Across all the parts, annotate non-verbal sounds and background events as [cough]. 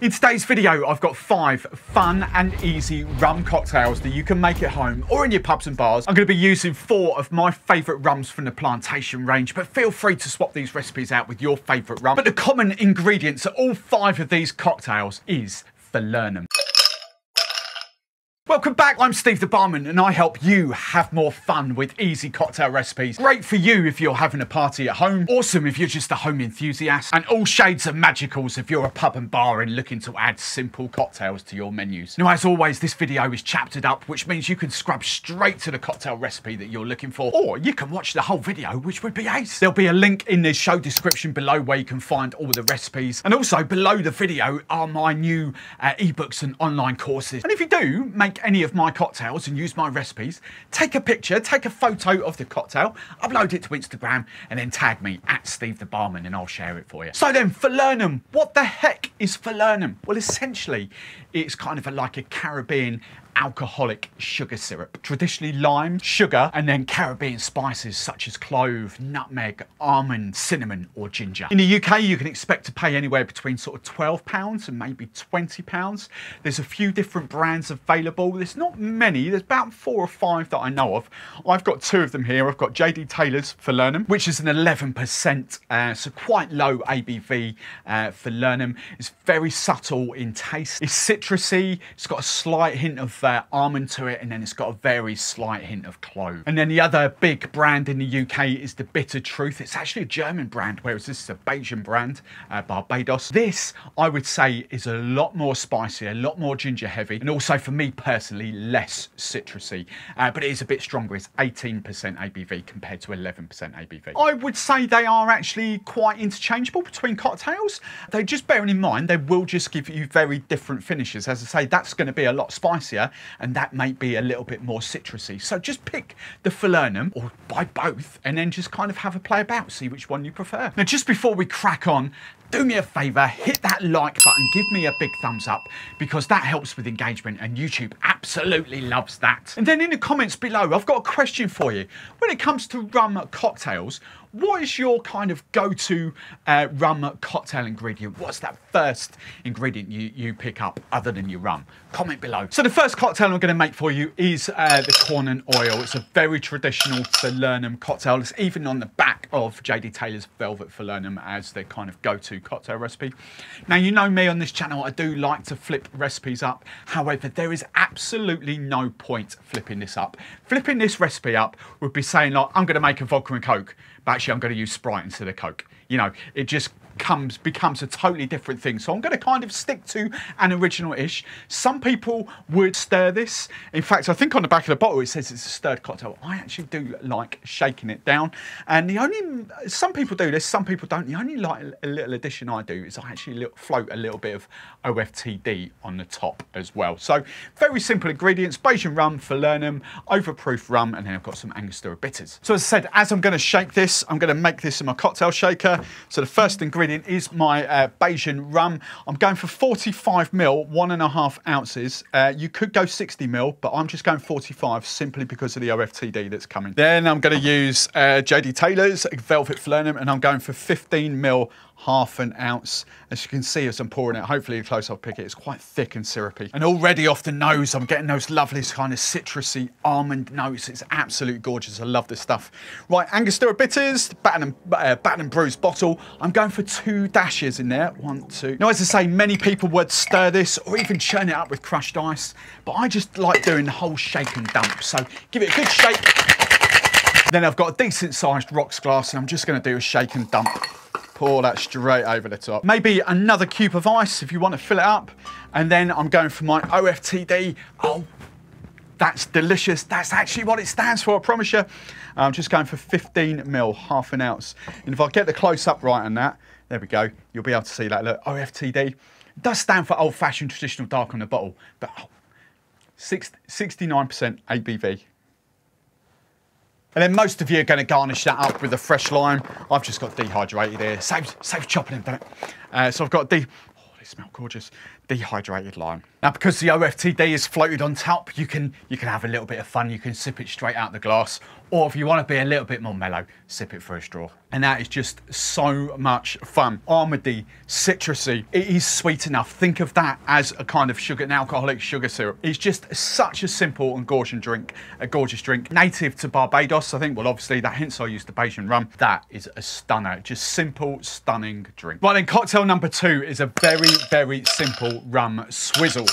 In today's video, I've got five fun and easy rum cocktails that you can make at home or in your pubs and bars. I'm going to be using four of my favourite rums from the plantation range, but feel free to swap these recipes out with your favourite rum. But the common ingredients of all five of these cocktails is Falernum. Welcome back, I'm Steve the Barman and I help you have more fun with easy cocktail recipes. Great for you if you're having a party at home, awesome if you're just a home enthusiast, and all shades of magicals if you're a pub and bar and looking to add simple cocktails to your menus. Now as always, this video is chaptered up, which means you can scrub straight to the cocktail recipe that you're looking for, or you can watch the whole video, which would be ace. There'll be a link in the show description below where you can find all the recipes, and also below the video are my new uh, ebooks and online courses. And if you do make any of my cocktails and use my recipes, take a picture, take a photo of the cocktail, upload it to Instagram, and then tag me at Steve the Barman and I'll share it for you. So then, Falernum. What the heck is Falernum? Well, essentially, it's kind of a, like a Caribbean alcoholic sugar syrup. Traditionally lime, sugar, and then Caribbean spices such as clove, nutmeg, almond, cinnamon, or ginger. In the UK, you can expect to pay anywhere between sort of 12 pounds and maybe 20 pounds. There's a few different brands available. There's not many. There's about four or five that I know of. I've got two of them here. I've got JD Taylor's Falernum, which is an 11%, uh, so quite low ABV uh, Falernum. It's very subtle in taste. It's citrusy. It's got a slight hint of uh, almond to it, and then it's got a very slight hint of clove. And then the other big brand in the UK is the Bitter Truth. It's actually a German brand, whereas this is a Bajan brand, uh, Barbados. This, I would say, is a lot more spicy, a lot more ginger heavy, and also for me personally, less citrusy. Uh, but it is a bit stronger. It's 18% ABV compared to 11% ABV. I would say they are actually quite interchangeable between cocktails. They just bearing in mind they will just give you very different finishes. As I say, that's going to be a lot spicier and that may be a little bit more citrusy. So just pick the Falernum or buy both and then just kind of have a play about, see which one you prefer. Now, just before we crack on, do me a favor, hit that like button, give me a big thumbs up because that helps with engagement and YouTube absolutely loves that. And then in the comments below, I've got a question for you. When it comes to rum cocktails, what is your kind of go-to uh, rum cocktail ingredient? What's that first ingredient you, you pick up other than your rum? Comment below. So the first cocktail I'm going to make for you is uh, the corn and oil. It's a very traditional Falernum cocktail. It's even on the back of JD Taylor's Velvet Falernum as their kind of go-to cocktail recipe. Now, you know me on this channel, I do like to flip recipes up. However, there is absolutely no point flipping this up. Flipping this recipe up would be saying like, I'm going to make a vodka and Coke but actually I'm going to use Sprite instead of Coke. You know, it just comes becomes a totally different thing. So I'm going to kind of stick to an original-ish. Some people would stir this. In fact, I think on the back of the bottle it says it's a stirred cocktail. I actually do like shaking it down. And the only some people do this, some people don't. The only like a little addition I do is I actually float a little bit of OFTD on the top as well. So very simple ingredients: Bajan rum, Falernum, overproof rum, and then I've got some Angostura bitters. So as I said, as I'm going to shake this, I'm going to make this in my cocktail shaker. So the first ingredient is my uh, Bajan rum. I'm going for 45 mil, one and a half ounces. Uh, you could go 60 mil, but I'm just going 45 simply because of the OFTD that's coming. Then I'm going to use uh, JD Taylor's Velvet Falernum, and I'm going for 15 mil half an ounce. As you can see as I'm pouring it, hopefully close I'll pick it, it's quite thick and syrupy. And already off the nose, I'm getting those lovely kind of citrusy almond notes. It's absolutely gorgeous. I love this stuff. Right, Angostura Bitters, Baton and, uh, and Brews bottle. I'm going for two dashes in there. One, two. Now, as I say, many people would stir this or even churn it up with crushed ice, but I just like doing the whole shake and dump. So give it a good shake. Then I've got a decent sized rocks glass and I'm just gonna do a shake and dump pour that straight over the top. Maybe another cube of ice if you want to fill it up. And then I'm going for my OFTD. Oh, that's delicious. That's actually what it stands for, I promise you. I'm just going for 15 mil, half an ounce. And if I get the close up right on that, there we go. You'll be able to see that. Look, OFTD. It does stand for old fashioned traditional dark on the bottle, but oh, 69% ABV. And then most of you are going to garnish that up with a fresh lime. I've just got dehydrated here. Saves, saves chopping them, don't it? Uh, so I've got de... They smell gorgeous. Dehydrated lime. Now, because the OFTD is floated on top, you can you can have a little bit of fun. You can sip it straight out the glass, or if you want to be a little bit more mellow, sip it through a straw. And that is just so much fun. Armady, citrusy, it is sweet enough. Think of that as a kind of sugar, an alcoholic sugar syrup. It's just such a simple and gorgeous drink, a gorgeous drink. Native to Barbados, I think, well, obviously, that hence I used the Bajan rum. That is a stunner, just simple, stunning drink. Right then, cocktail number two is a very, very simple rum swizzle.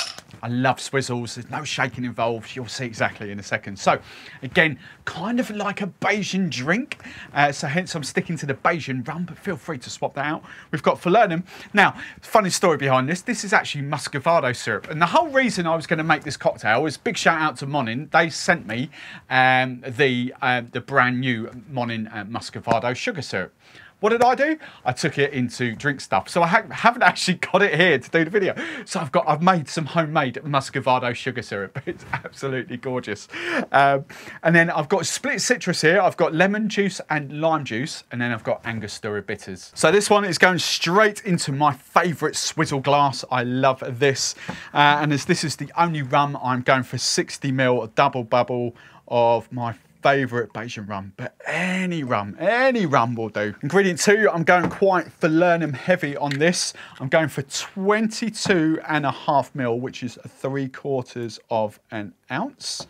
I love swizzles. There's no shaking involved. You'll see exactly in a second. So, again, kind of like a Bajan drink. Uh, so, hence I'm sticking to the Bajan rum, but feel free to swap that out. We've got Falernum. Now, funny story behind this. This is actually Muscovado syrup. And the whole reason I was going to make this cocktail is big shout out to Monin. They sent me um, the, uh, the brand new Monin uh, Muscovado sugar syrup. What did I do? I took it into drink stuff. So I ha haven't actually got it here to do the video. So I've got, I've made some homemade Muscovado sugar syrup. [laughs] It's absolutely gorgeous. Um, and then I've got split citrus here. I've got lemon juice and lime juice. And then I've got Angostura bitters. So this one is going straight into my favorite swizzle glass. I love this. Uh, and as this is the only rum, I'm going for 60 ml double bubble of my favourite Bajan rum, but any rum, any rum will do. Ingredient two, I'm going quite falernum heavy on this. I'm going for 22 and a half mil, which is three quarters of an ounce.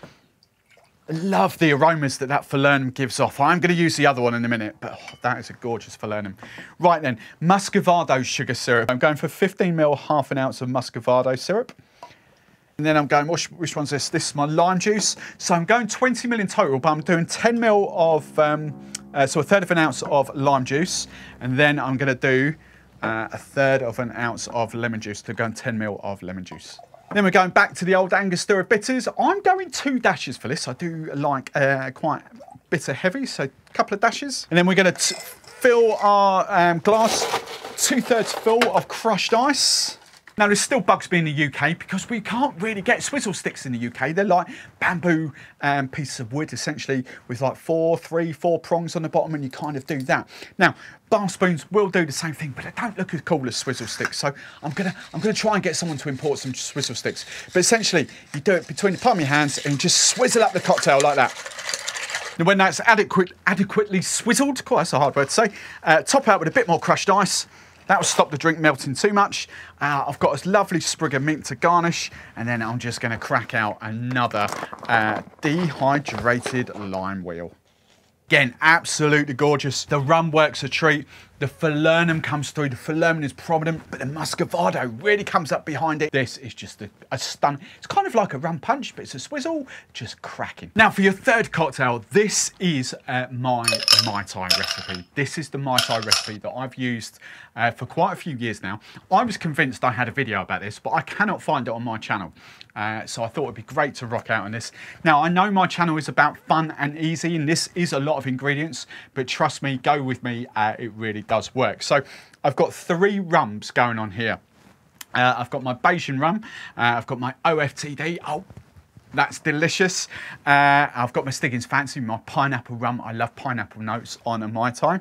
I love the aromas that that falernum gives off. I'm going to use the other one in a minute, but oh, that is a gorgeous falernum. Right then, Muscovado sugar syrup. I'm going for 15 mil, half an ounce of Muscovado syrup. And then I'm going, which, one's this? This is my lime juice. So I'm going 20 mil in total, but I'm doing 10 mil of, um, uh, so a third of an ounce of lime juice. And then I'm going to do uh, a third of an ounce of lemon juice to go on 10 mil of lemon juice. Then we're going back to the old Angostura bitters. I'm going two dashes for this. I do like uh, quite bitter heavy, so a couple of dashes. And then we're going to fill our um, glass two thirds full of crushed ice. Now, there's still bugs being in the UK because we can't really get swizzle sticks in the UK. They're like bamboo um, pieces of wood, essentially, with like four, three, four prongs on the bottom, and you kind of do that. Now, bar spoons will do the same thing, but they don't look as cool as swizzle sticks. So I'm gonna, I'm gonna try and get someone to import some swizzle sticks. But essentially, you do it between the palm of your hands and just swizzle up the cocktail like that. And when that's adequate, adequately swizzled, quite a hard word to say, uh, top out with a bit more crushed ice, that will stop the drink melting too much. Uh, I've got a lovely sprig of mint to garnish, and then I'm just going to crack out another uh, dehydrated lime wheel. Again, absolutely gorgeous. The rum works a treat. The falernum comes through. The falernum is prominent, but the muscovado really comes up behind it. This is just a, a stun. It's kind of like a rum punch, but it's a swizzle, just cracking. Now for your third cocktail, this is uh, my Mai Tai recipe. This is the Mai Tai recipe that I've used uh, for quite a few years now. I was convinced I had a video about this, but I cannot find it on my channel. Uh, so I thought it'd be great to rock out on this. Now, I know my channel is about fun and easy, and this is a lot of ingredients, but trust me, go with me, uh, it really does work. So I've got three rums going on here. Uh, I've got my Bajan rum, uh, I've got my OFTD. Oh, that's delicious. Uh, I've got my Stiggins Fancy, my pineapple rum. I love pineapple notes on a Mai Tai.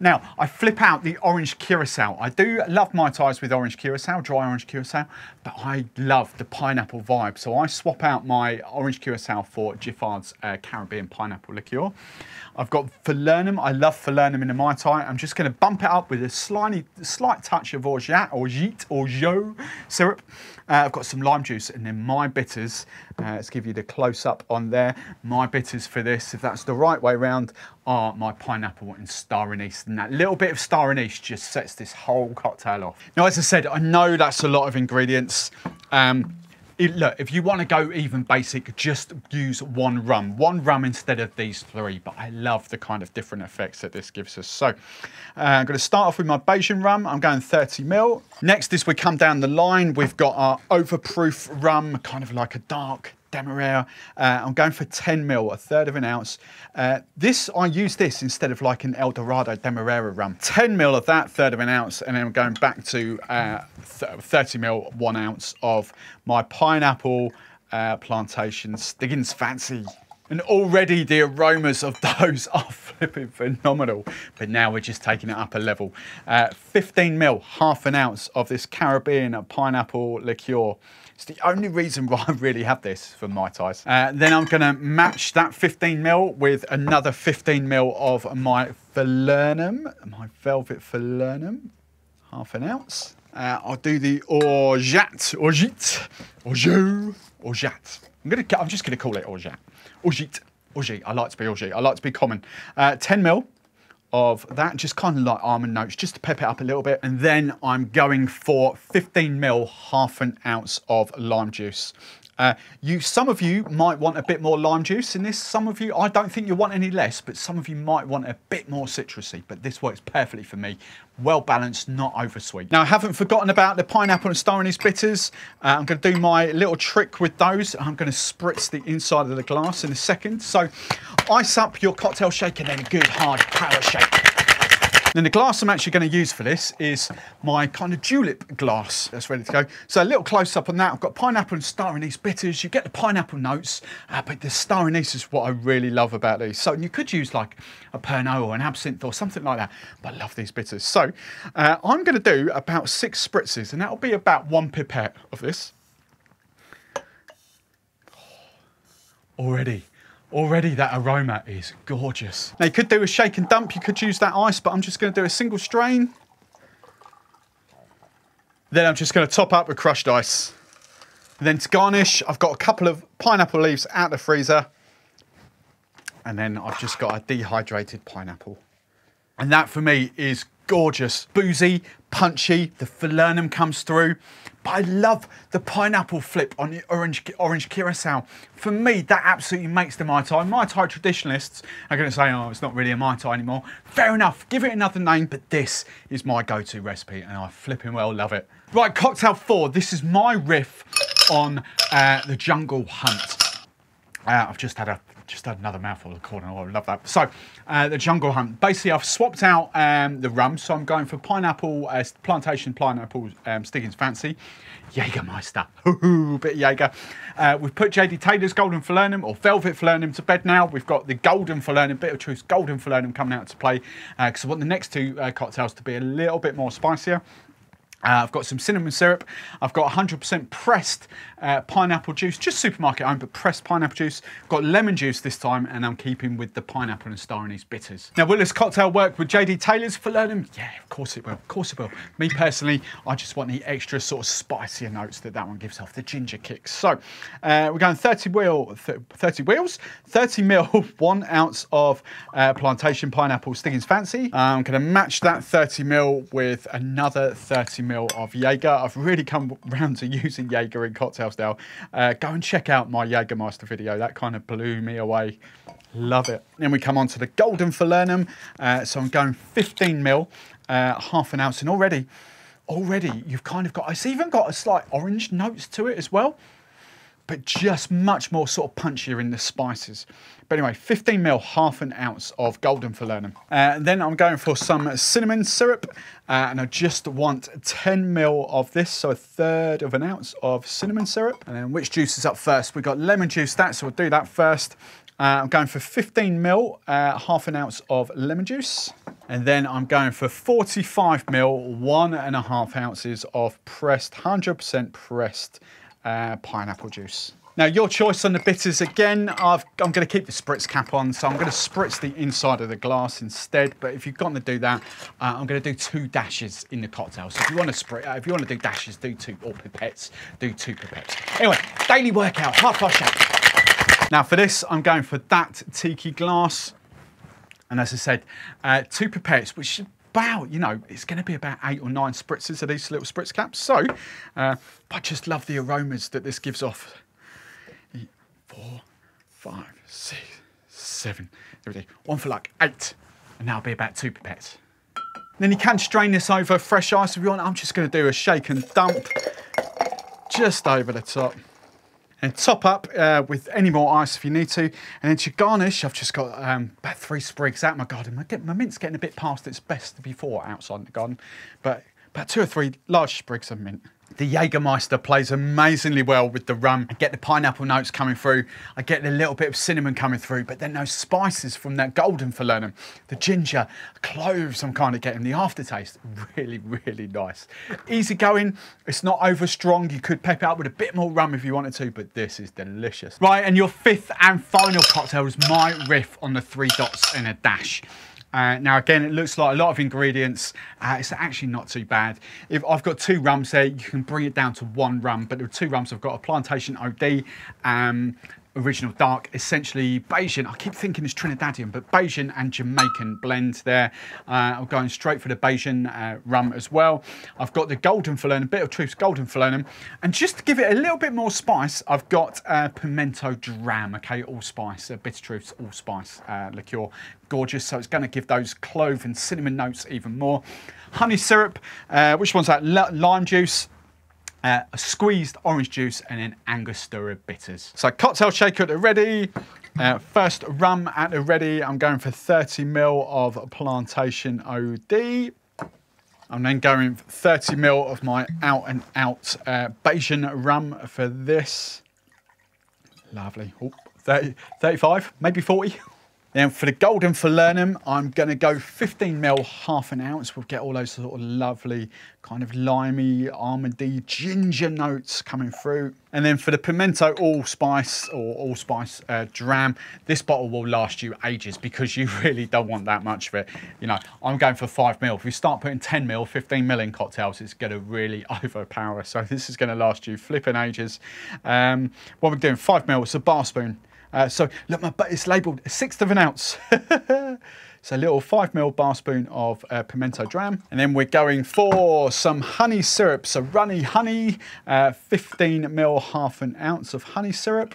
Now, I flip out the orange Curacao. I do love Mai Tais with orange Curacao, dry orange Curacao, but I love the pineapple vibe. So I swap out my orange Curacao for Giffard's uh, Caribbean pineapple liqueur. I've got falernum. I love falernum in a Mai Tai. I'm just going to bump it up with a slightly, slight touch of orgeat or jeet or jo syrup. Uh, I've got some lime juice and then my bitters. Uh, let's give you the close up on there. My bitters for this, if that's the right way around, are my pineapple and star anise. And that little bit of star anise just sets this whole cocktail off. Now, as I said, I know that's a lot of ingredients. Um, it, look, if you want to go even basic, just use one rum. One rum instead of these three, but I love the kind of different effects that this gives us. So uh, I'm going to start off with my Bajan rum. I'm going 30 mil. Next, as we come down the line, we've got our overproof rum, kind of like a dark Demerara. Uh, I'm going for 10 mil, a third of an ounce. Uh, this, I use this instead of like an El Dorado Demerara rum. 10 mil of that, third of an ounce, and then I'm going back to uh, 30 mil, one ounce of my pineapple uh, plantation Stiggins Fancy. And already the aromas of [laughs] those are flipping phenomenal. But now we're just taking it up a level. Uh, 15 mil, half an ounce of this Caribbean pineapple liqueur. It's the only reason why I really have this for Mai Tais. Uh, then I'm gonna match that 15 mil with another 15 mil of my Falernum, my Velvet Falernum, half an ounce. Uh, I'll do the Orgeat, Orgeat, Orgeat, Orgeat. I'm gonna, I'm just gonna call it Orgeat. Orgeat, Orgeat. I like to be Orgeat. I like to be common. Uh, 10 mil of that, just kind of like almond notes, just to pep it up a little bit. And then I'm going for 15 mil, half an ounce of lime juice. Uh, you, some of you might want a bit more lime juice in this. Some of you, I don't think you want any less, but some of you might want a bit more citrusy. But this works perfectly for me. Well balanced, not oversweet. Now, I haven't forgotten about the pineapple and star anise bitters. Uh, I'm going to do my little trick with those. I'm going to spritz the inside of the glass in a second. So, ice up your cocktail shaker, then a good hard power shake. Then the glass I'm actually going to use for this is my kind of julep glass that's ready to go. So a little close up on that. I've got pineapple and star anise bitters. You get the pineapple notes, uh, but the star anise is what I really love about these. So you could use like a Pernod or an absinthe or something like that, but I love these bitters. So uh, I'm going to do about six spritzes and that'll be about one pipette of this. Already Already that aroma is gorgeous. Now you could do a shake and dump, you could use that ice, but I'm just gonna do a single strain. Then I'm just gonna top up with crushed ice. And then to garnish, I've got a couple of pineapple leaves out the freezer. And then I've just got a dehydrated pineapple. And that for me is gorgeous. Boozy, punchy, the falernum comes through. But I love the pineapple flip on the orange orange curacao. For me, that absolutely makes the Mai Tai. Mai Tai traditionalists are going to say, oh, it's not really a Mai Tai anymore. Fair enough, give it another name, but this is my go-to recipe and I flipping well love it. Right, cocktail four. This is my riff on uh, the Jungle Hunt. Uh, I've just had a just had another mouthful of corn. Oh, I love that. So, uh, the Jungle Hunt. Basically, I've swapped out um, the rum, so I'm going for pineapple, uh, plantation pineapple um, Stiggins Fancy. Jägermeister. [laughs] Hoo, bit of Jaeger. Uh, we've put JD Taylor's Golden Falernum or Velvet Falernum to bed now. We've got the Golden Falernum, Bitter Truth, Golden Falernum coming out to play because uh, I want the next two uh, cocktails to be a little bit more spicier. Uh, I've got some cinnamon syrup. I've got 100% pressed uh, pineapple juice, just supermarket owned, but pressed pineapple juice. Got lemon juice this time, and I'm keeping with the pineapple and star anise bitters. Now, will this cocktail work with JD Taylor's Falernum? Yeah, of course it will. Of course it will. Me personally, I just want the extra sort of spicier notes that that one gives off, the ginger kicks. So uh, we're going 30 wheel, 30 wheels, 30 mil, [laughs] one ounce of uh, plantation pineapple Stiggins Fancy. I'm going to match that 30 mil with another 30 mil mil of Jaeger. I've really come round to [laughs] using Jaeger in cocktail style. Uh, go and check out my Jaegermeister video. That kind of blew me away. Love it. Then we come on to the Golden Falernum. Uh, so I'm going 15 mil, uh, half an ounce. And already, already you've kind of got, it's even got a slight orange notes to it as well but just much more sort of punchier in the spices. But anyway, 15 mil, half an ounce of golden falernum. Uh, then I'm going for some cinnamon syrup, uh, and I just want 10 mil of this, so a third of an ounce of cinnamon syrup. And then which juice is up first? We've got lemon juice, that, so we'll do that first. Uh, I'm going for 15 mil, uh, half an ounce of lemon juice. And then I'm going for 45 mil, one and a half ounces of pressed, 100% pressed uh, pineapple juice. Now your choice on the bitters again, i am going to keep the spritz cap on, so I'm going to spritz the inside of the glass instead. But if you've got to do that, uh, I'm going to do two dashes in the cocktail. So if you want to spritz, uh, if you want to do dashes, do two, or pipettes, do two pipettes. Anyway, daily workout, half shake. Now for this, I'm going for that tiki glass. And as I said, uh, two pipettes, which about, you know, it's going to be about eight or nine spritzes of these little spritz caps. So, uh, I just love the aromas that this gives off. Four, five, six, seven. There. One for like eight. And that'll be about two pipettes. Then you can strain this over fresh ice if you want. I'm just going to do a shake and dump just over the top and top up uh, with any more ice if you need to. And then to garnish, I've just got um, about three sprigs out my garden. My, my mint's getting a bit past its best before outside the garden, but about two or three large sprigs of mint. The Jägermeister plays amazingly well with the rum. I get the pineapple notes coming through. I get a little bit of cinnamon coming through, but then those spices from that golden falernum, the ginger, cloves I'm kind of getting. The aftertaste, [laughs] really, really nice. Easy going. It's not over strong. You could pep it up with a bit more rum if you wanted to, but this is delicious. Right, and your fifth and final cocktail is my riff on the three dots and a dash. Uh, now again, it looks like a lot of ingredients. Uh, it's actually not too bad. If I've got two rums there, you can bring it down to one rum, but the two rums I've got a Plantation OD, um, original dark, essentially Bajan. I keep thinking it's Trinidadian, but Bajan and Jamaican blend there. Uh, I'm going straight for the Bajan uh, rum as well. I've got the Golden Falernum, a Bitter Truth's Golden Falernum. And just to give it a little bit more spice, I've got uh, Pimento Dram, okay, all allspice, uh, Bitter Truth's allspice uh, liqueur. Gorgeous, so it's going to give those clove and cinnamon notes even more. Honey syrup, uh, which one's that? L lime juice, uh, squeezed orange juice and then Angostura bitters. So cocktail shaker at the ready. Uh, first rum at the ready. I'm going for 30 ml of Plantation OD. I'm then going 30 ml of my out and out uh, Bajan rum for this. Lovely. Oh, 30, 35, maybe 40. [laughs] Now for the golden falernum, I'm going to go 15 ml, half an ounce. We'll get all those sort of lovely kind of limey, almondy, ginger notes coming through. And then for the pimento allspice or allspice uh, dram, this bottle will last you ages because you [laughs] really don't want that much of it. You know, I'm going for five ml. If we start putting 10 ml, 15 ml in cocktails, it's going to really [laughs] overpower. So this is going to last you flipping ages. Um, what we're doing, five ml, it's a bar spoon. Uh, so look, my it's labelled a sixth of an ounce. [laughs] so a little five ml bar spoon of uh, pimento dram. And then we're going for some honey syrup. So runny honey, uh, 15 ml, half an ounce of honey syrup.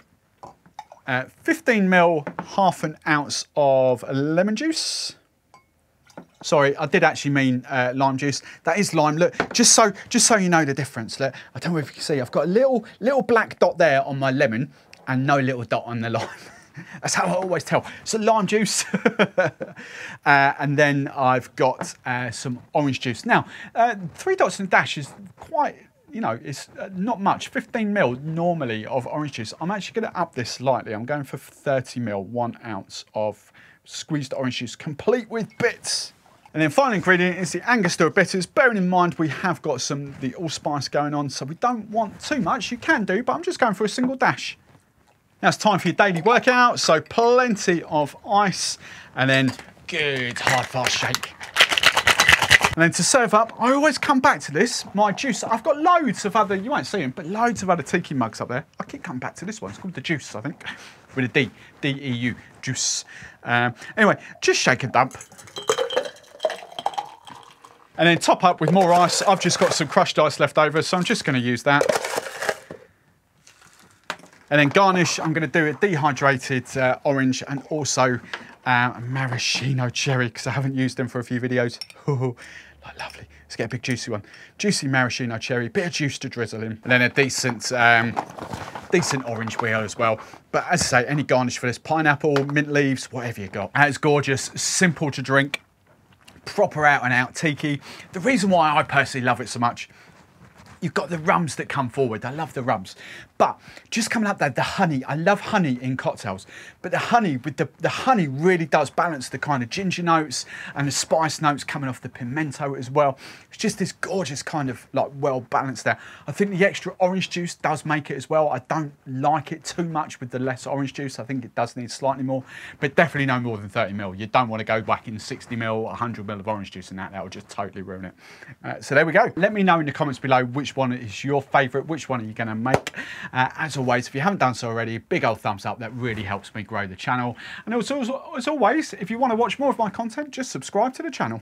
Uh, 15 ml, half an ounce of lemon juice. Sorry, I did actually mean uh, lime juice. That is lime. Look, just so just so you know the difference. Look, I don't know if you can see. I've got a little little black dot there on my lemon and no little dot on the lime. [laughs] That's how I always tell. So lime juice. [laughs] uh, and then I've got uh, some orange juice. Now, uh, three dots and dash is quite, you know, it's uh, not much. 15 mil normally of orange juice. I'm actually going to up this slightly. I'm going for 30 mil, one ounce of squeezed orange juice, complete with bits. And then final ingredient is the Angostura bitters. Bearing in mind we have got some the allspice going on, so we don't want too much. You can do, but I'm just going for a single dash. Now it's time for your daily workout, so plenty of ice and then good hard fast shake. And then to serve up, I always come back to this, my juice. I've got loads of other, you won't see them, but loads of other tiki mugs up there. I keep coming back to this one. It's called the Juice, I think, with a D, D-E-U, Juice. Um, anyway, just shake and dump. And then top up with more ice. I've just got some crushed ice left over, so I'm just going to use that. And then garnish, I'm going to do a dehydrated uh, orange and also uh, maraschino cherry because I haven't used them for a few videos. [laughs] Lovely. Let's get a big juicy one. Juicy maraschino cherry, bit of juice to drizzle in. And then a decent, um, decent orange wheel as well. But as I say, any garnish for this, pineapple, mint leaves, whatever you got. And it's gorgeous, simple to drink, proper out and out tiki. The reason why I personally love it so much You've got the rums that come forward. I love the rums. But just coming up there, the honey. I love honey in cocktails. But the honey, with the, the honey really does balance the kind of ginger notes and the spice notes coming off the pimento as well. It's just this gorgeous kind of like well balanced there. I think the extra orange juice does make it as well. I don't like it too much with the less orange juice. I think it does need slightly more, but definitely no more than 30 mil. You don't want to go back in 60 mil, 100 mil of orange juice and that. That will just totally ruin it. Uh, so there we go. Let me know in the comments below which one is your favorite, which one are you going to make. Uh, as always, if you haven't done so already, big old thumbs up. That really helps me grow the channel. And also, as always, if you want to watch more of my content, just subscribe to the channel.